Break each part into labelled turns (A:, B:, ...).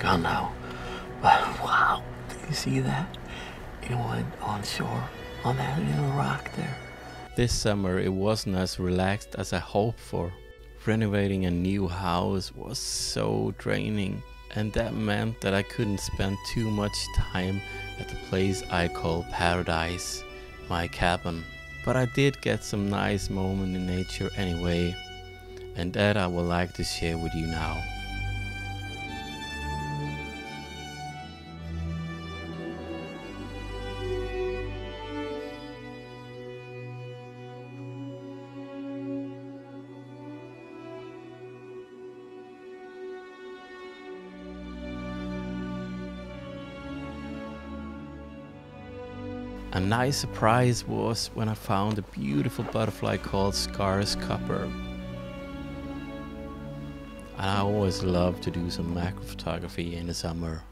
A: gone now. But wow, do you see that? It went on shore on that little rock there.
B: This summer it wasn't as relaxed as I hoped for. Renovating a new house was so draining, and that meant that I couldn't spend too much time at the place I call paradise, my cabin. But I did get some nice moments in nature anyway, and that I would like to share with you now. A nice surprise was when I found a beautiful butterfly called Scarce Copper. And I always love to do some macro photography in the summer.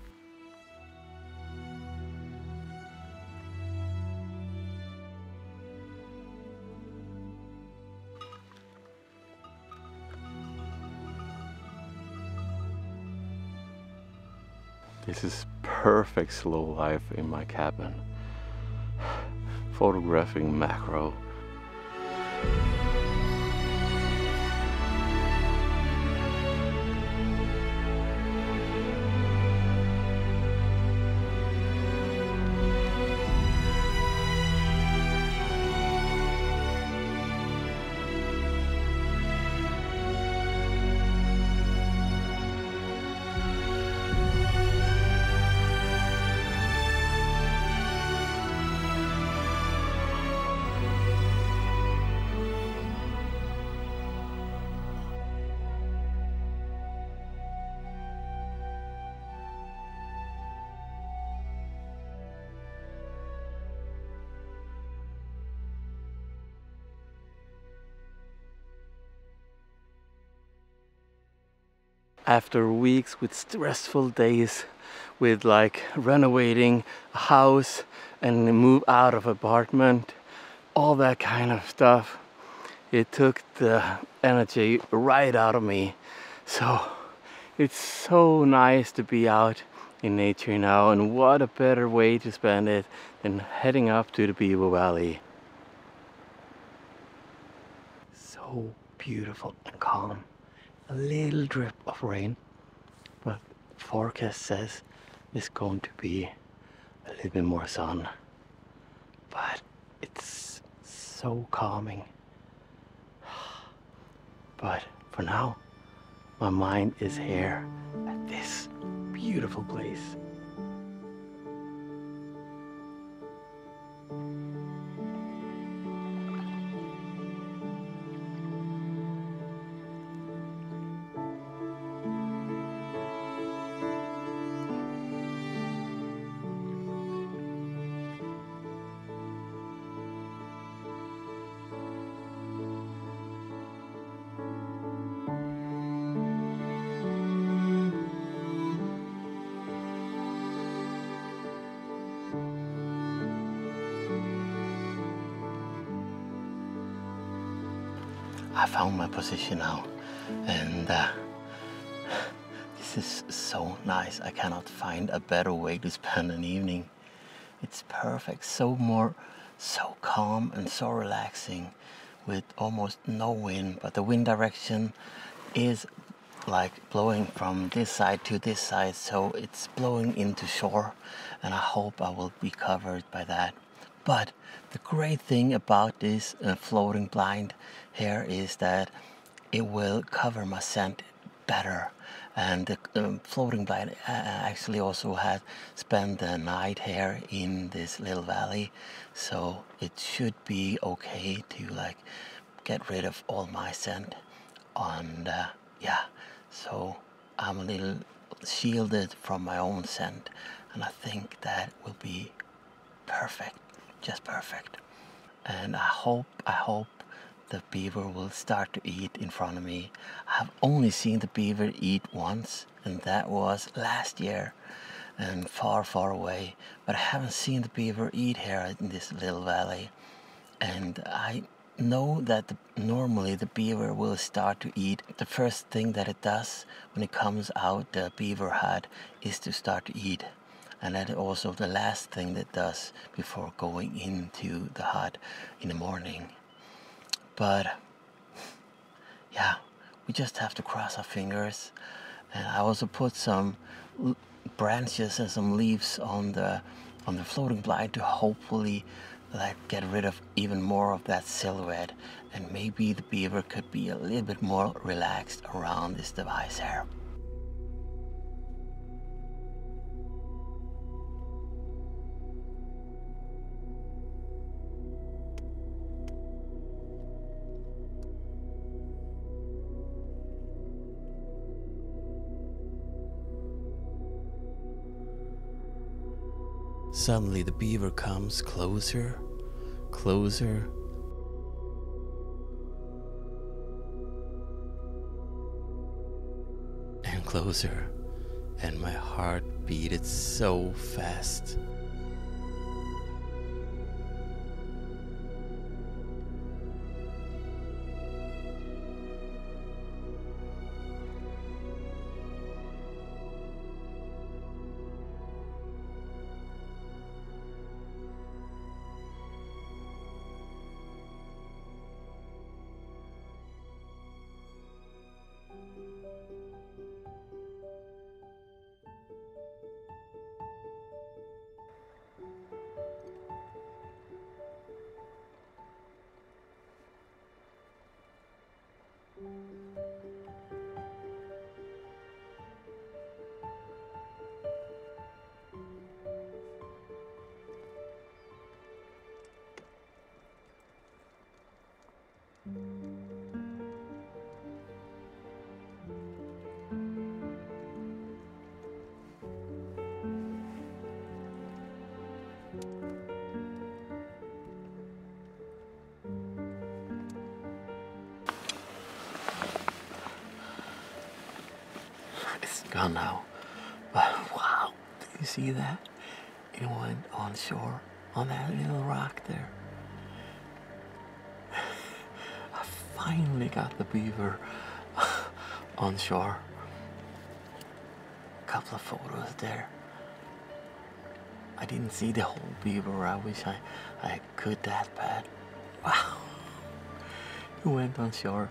A: This is perfect slow life in my cabin. Photographing macro. After weeks with stressful days with like renovating a house and move out of apartment all that kind of stuff it took the energy right out of me. So it's so nice to be out in nature now and what a better way to spend it than heading up to the Beaver Valley. So beautiful and calm a little drip of rain, but forecast says it's going to be a little bit more sun. But it's so calming. But for now, my mind is here at this beautiful place. I found my position now and uh, this is so nice. I cannot find a better way to spend an evening. It's perfect, so more, so calm and so relaxing with almost no wind, but the wind direction is like blowing from this side to this side, so it's blowing into shore, and I hope I will be covered by that. But the great thing about this uh, floating blind here is that it will cover my scent better. And the um, floating blind uh, actually also had spent the night here in this little valley, so it should be okay to like get rid of all my scent. And uh, yeah, so I'm a little shielded from my own scent, and I think that will be perfect just perfect. And I hope, I hope the beaver will start to eat in front of me. I've only seen the beaver eat once, and that was last year and far, far away. But I haven't seen the beaver eat here in this little valley. And I know that the, normally the beaver will start to eat. The first thing that it does when it comes out the beaver hut is to start to eat. And that also the last thing that does before going into the hut in the morning. But yeah, we just have to cross our fingers. And I also put some branches and some leaves on the on the floating blind to hopefully like get rid of even more of that silhouette and maybe the beaver could be a little bit more relaxed around this device here.
B: Suddenly the beaver comes closer, closer. And closer, and my heart beat it so fast.
A: Gone now. But wow, do you see that? It went on shore on that little rock there. I finally got the beaver on shore. A couple of photos there. I didn't see the whole beaver. I wish I, I could that bad. Wow. It went on shore.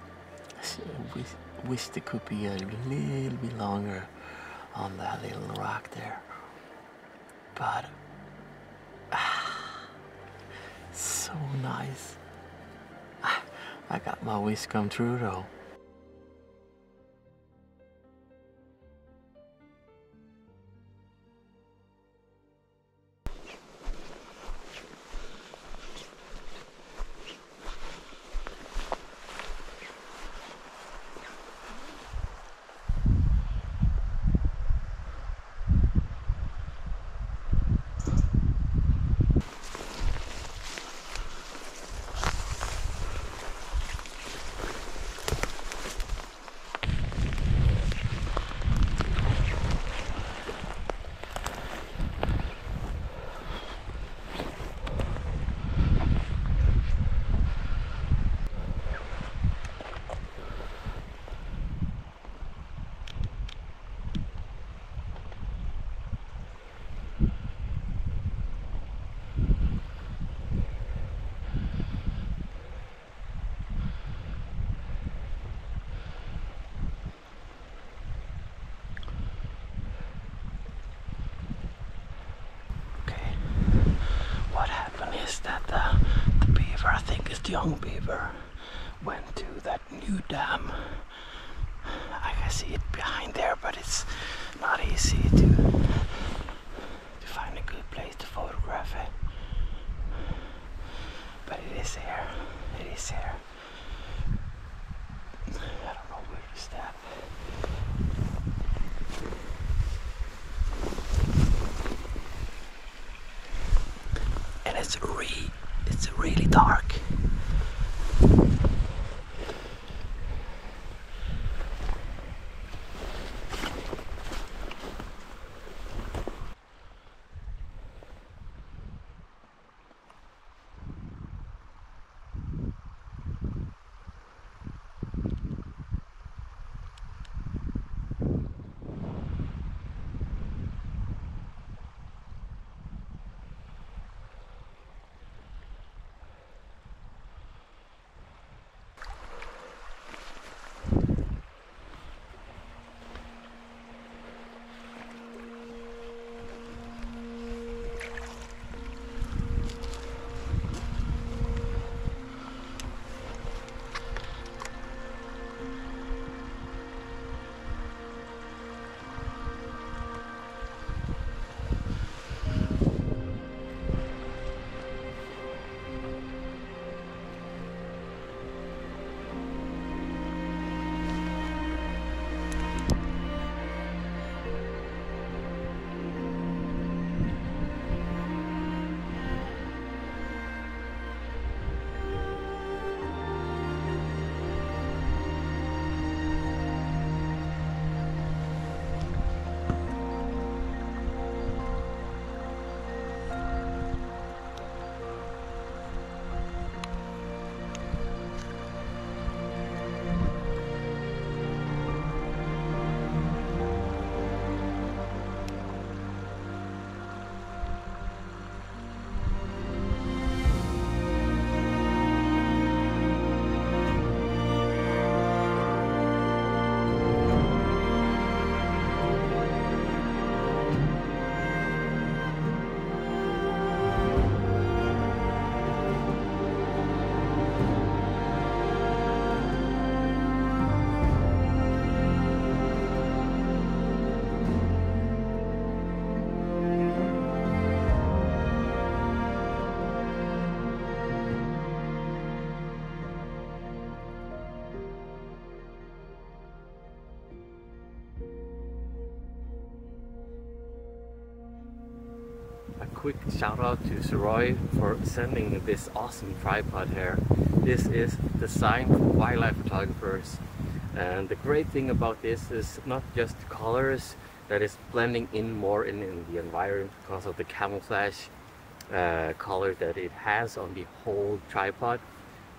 A: I wish, wish there could be a little bit longer on that little rock there. But ah, so nice. I got my wish come true though. Young beaver, went to that new dam. I can see it behind there, but it's not easy to to find a good place to photograph it. But it is here. It is here. I don't know where is that. and it's re it's really dark.
B: Quick shout out to Sirui for sending this awesome tripod here. This is designed for wildlife photographers. And the great thing about this is not just colors that is blending in more in, in the environment because of the camouflage uh, color that it has on the whole tripod.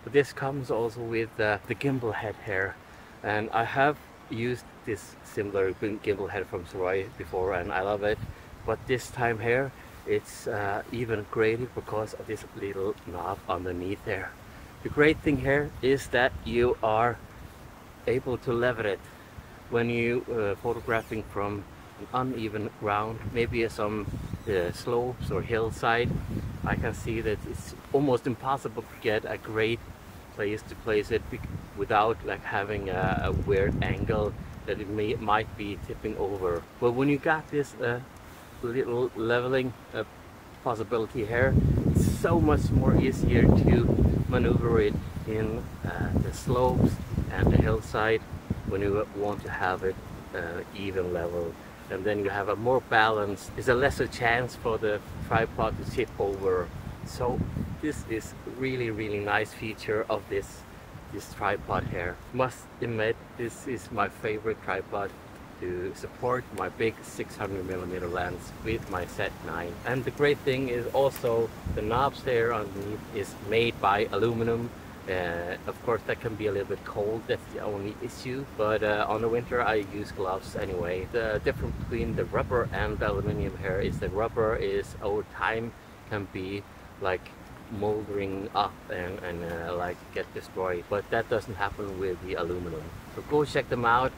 B: But this comes also with uh, the gimbal head here. And I have used this similar gimbal head from Sirui before and I love it. But this time here, it's uh, even greater because of this little knob underneath there. The great thing here is that you are able to lever it when you uh, photographing from uneven ground, maybe some uh, slopes or hillside. I can see that it's almost impossible to get a great place to place it without like having a, a weird angle that it may might be tipping over. But when you got this uh, little leveling uh, possibility here, it's so much more easier to maneuver it in uh, the slopes and the hillside when you want to have it uh, even level. And then you have a more balance there's a lesser chance for the tripod to tip over. So this is really really nice feature of this this tripod here. Must admit this is my favorite tripod to support my big 600 millimeter lens with my Z9 and the great thing is also the knobs there underneath is made by aluminum uh, of course that can be a little bit cold, that's the only issue, but uh, on the winter I use gloves anyway. The difference between the rubber and the aluminum here is the rubber is over time can be like moldering up and, and uh, like get destroyed, but that doesn't happen with the aluminum. So go check them out.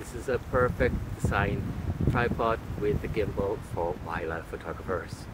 B: This is a perfect design tripod with the gimbal for wildlife photographers.